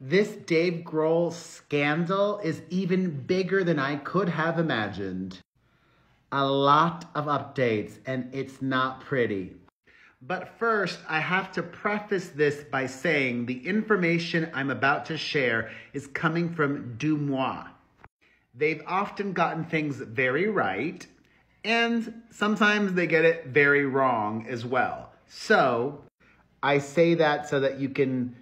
This Dave Grohl scandal is even bigger than I could have imagined. A lot of updates, and it's not pretty. But first, I have to preface this by saying the information I'm about to share is coming from DeuxMoi. They've often gotten things very right, and sometimes they get it very wrong as well. So, I say that so that you can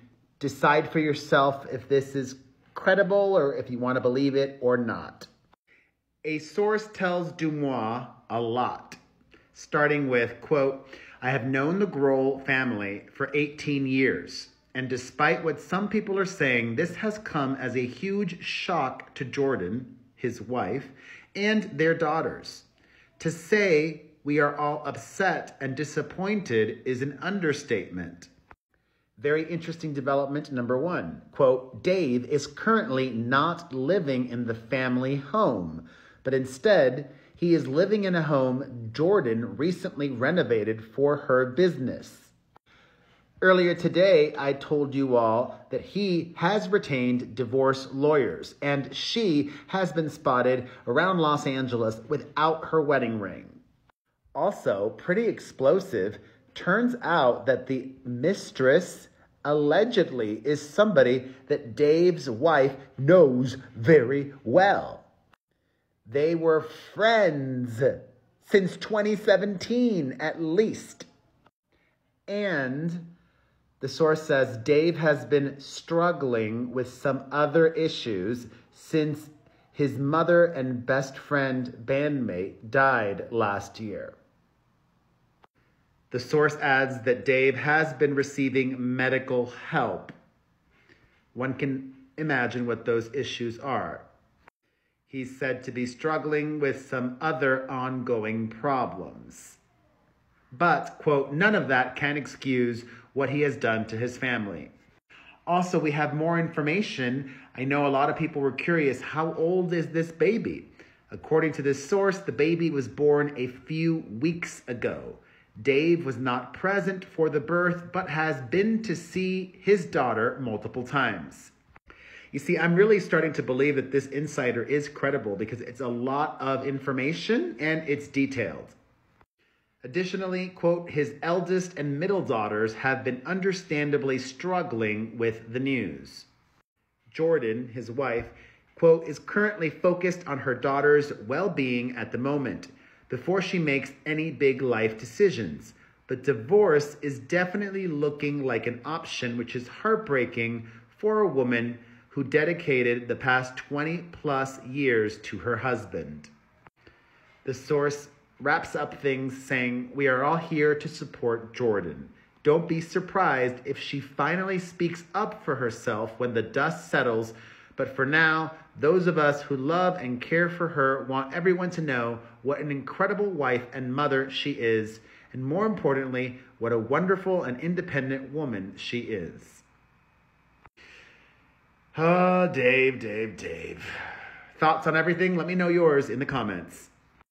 decide for yourself if this is credible or if you want to believe it or not. A source tells DeuxMoi a lot, starting with, quote, I have known the Grohl family for 18 years. And despite what some people are saying, this has come as a huge shock to Jordan, his wife, and their daughters. To say we are all upset and disappointed is an understatement. Very interesting development number one. Quote, Dave is currently not living in the family home, but instead, he is living in a home Jordan recently renovated for her business. Earlier today, I told you all that he has retained divorce lawyers and she has been spotted around Los Angeles without her wedding ring. Also, pretty explosive, turns out that the mistress allegedly is somebody that Dave's wife knows very well. They were friends since 2017 at least. And the source says Dave has been struggling with some other issues since his mother and best friend bandmate died last year. The source adds that Dave has been receiving medical help. One can imagine what those issues are. He's said to be struggling with some other ongoing problems. But, quote, none of that can excuse what he has done to his family. Also, we have more information. I know a lot of people were curious how old is this baby? According to this source, the baby was born a few weeks ago. Dave was not present for the birth, but has been to see his daughter multiple times. You see, I'm really starting to believe that this insider is credible because it's a lot of information and it's detailed. Additionally, quote, his eldest and middle daughters have been understandably struggling with the news. Jordan, his wife, quote, is currently focused on her daughter's well being at the moment before she makes any big life decisions. But divorce is definitely looking like an option, which is heartbreaking for a woman who dedicated the past 20 plus years to her husband. The source wraps up things saying, We are all here to support Jordan. Don't be surprised if she finally speaks up for herself when the dust settles. But for now, those of us who love and care for her want everyone to know what an incredible wife and mother she is, and more importantly, what a wonderful and independent woman she is. Oh, Dave, Dave, Dave. Thoughts on everything? Let me know yours in the comments.